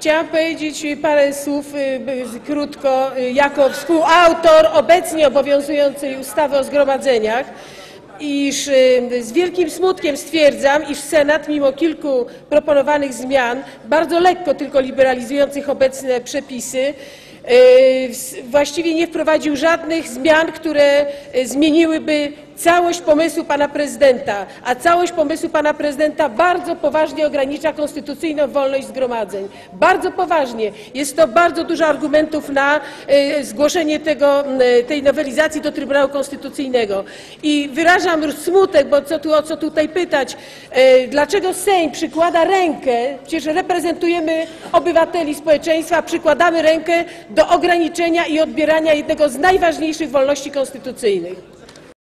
Chciałam powiedzieć parę słów y, krótko y, jako współautor obecnie obowiązującej ustawy o zgromadzeniach, iż y, z wielkim smutkiem stwierdzam, iż Senat mimo kilku proponowanych zmian, bardzo lekko tylko liberalizujących obecne przepisy, właściwie nie wprowadził żadnych zmian, które zmieniłyby całość pomysłu pana prezydenta, a całość pomysłu pana prezydenta bardzo poważnie ogranicza konstytucyjną wolność zgromadzeń. Bardzo poważnie. Jest to bardzo dużo argumentów na y, zgłoszenie tego, y, tej nowelizacji do Trybunału Konstytucyjnego. I wyrażam smutek, bo co tu, o co tutaj pytać, y, dlaczego Sejm przykłada rękę, przecież reprezentujemy obywateli społeczeństwa, przykładamy rękę do ograniczenia i odbierania jednego z najważniejszych wolności konstytucyjnych.